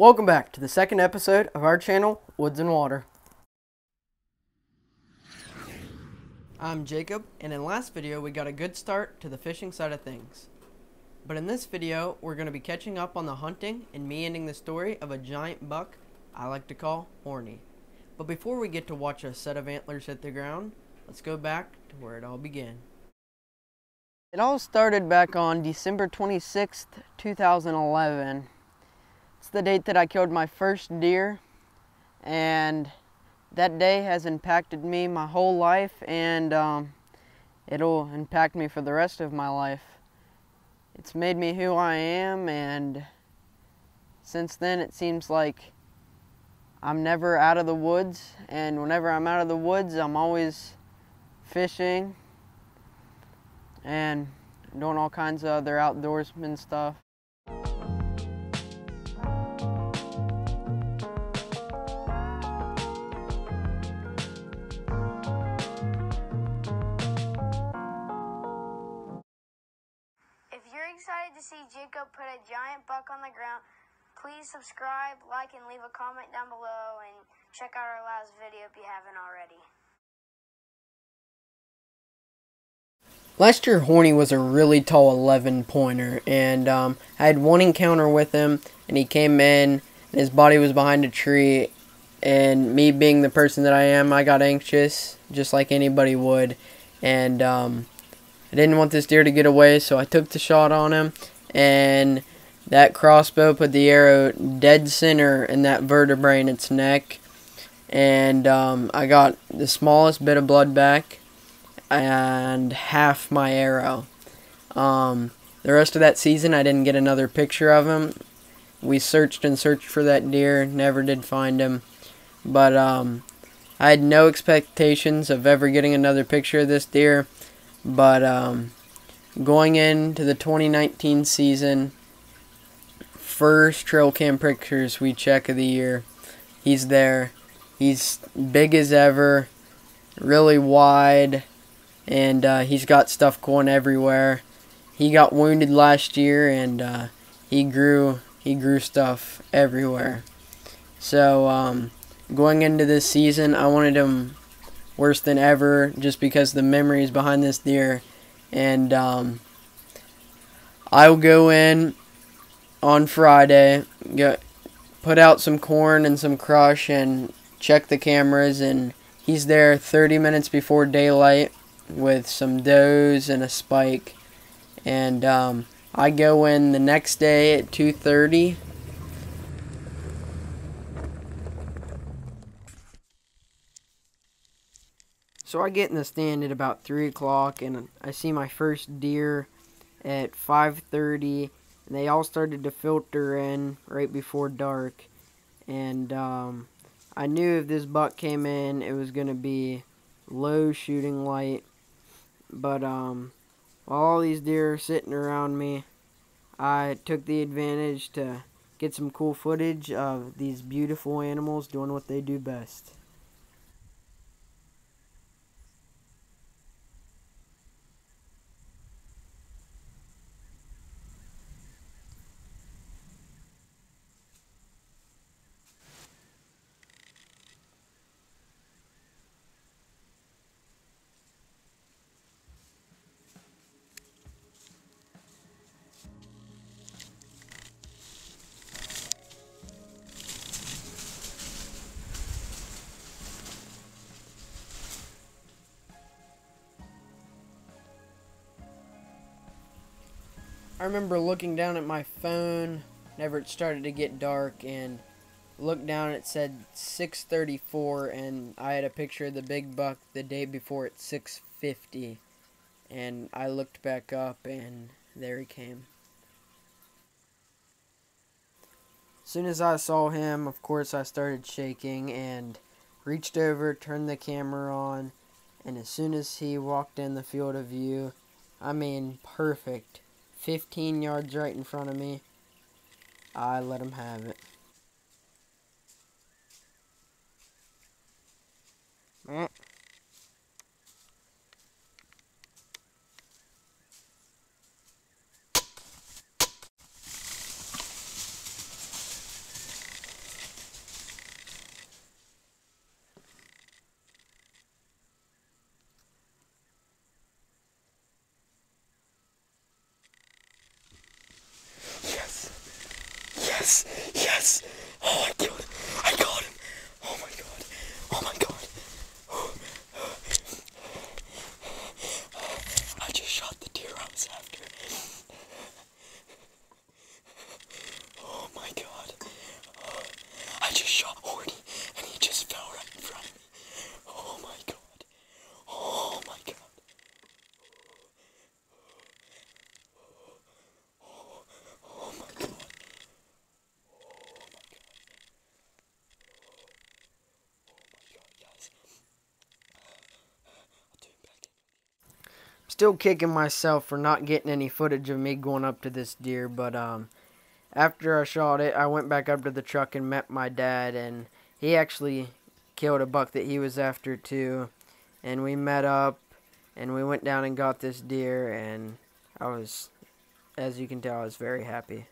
Welcome back to the second episode of our channel, Woods and Water. I'm Jacob, and in last video we got a good start to the fishing side of things. But in this video, we're going to be catching up on the hunting and me ending the story of a giant buck I like to call Horny. But before we get to watch a set of antlers hit the ground, let's go back to where it all began. It all started back on December 26th, 2011. It's the date that I killed my first deer, and that day has impacted me my whole life, and um, it'll impact me for the rest of my life. It's made me who I am, and since then it seems like I'm never out of the woods, and whenever I'm out of the woods, I'm always fishing and doing all kinds of other outdoorsman stuff. Jacob put a giant buck on the ground, please subscribe, like, and leave a comment down below, and check out our last video if you haven't already. Last year, Horny was a really tall 11 pointer, and um, I had one encounter with him, and he came in, and his body was behind a tree, and me being the person that I am, I got anxious, just like anybody would, and um, I didn't want this deer to get away, so I took the shot on him, and that crossbow put the arrow dead center in that vertebrae in its neck, and um, I got the smallest bit of blood back and half my arrow. Um, the rest of that season, I didn't get another picture of him. We searched and searched for that deer, never did find him. But um, I had no expectations of ever getting another picture of this deer. But um, going into the 2019 season, first trail cam pictures we check of the year, he's there. He's big as ever, really wide and uh, he's got stuff going everywhere. He got wounded last year, and uh, he grew he grew stuff everywhere. So um, going into this season, I wanted him worse than ever, just because the memories behind this deer, and um, I'll go in on Friday, put out some corn and some crush, and check the cameras, and he's there 30 minutes before daylight with some does and a spike. And um, I go in the next day at 2.30. So I get in the stand at about 3 o'clock and I see my first deer at 5.30 and they all started to filter in right before dark. And um, I knew if this buck came in, it was going to be low shooting light but um, while all these deer are sitting around me, I took the advantage to get some cool footage of these beautiful animals doing what they do best. I remember looking down at my phone whenever it started to get dark and looked down it said 634 and I had a picture of the big buck the day before at 650 and I looked back up and there he came. As soon as I saw him, of course I started shaking and reached over, turned the camera on, and as soon as he walked in the field of view, I mean perfect 15 yards right in front of me. I let him have it. Mm. Yes, yes. Oh, my killed him. I got him. Oh my god. Oh my god. I just shot the deer I was after. Oh my god. I just shot Horny and he just fell right in front of me. Oh my god. Oh my god. Oh my god. Still kicking myself for not getting any footage of me going up to this deer, but um, after I shot it, I went back up to the truck and met my dad, and he actually killed a buck that he was after too, and we met up, and we went down and got this deer, and I was, as you can tell, I was very happy.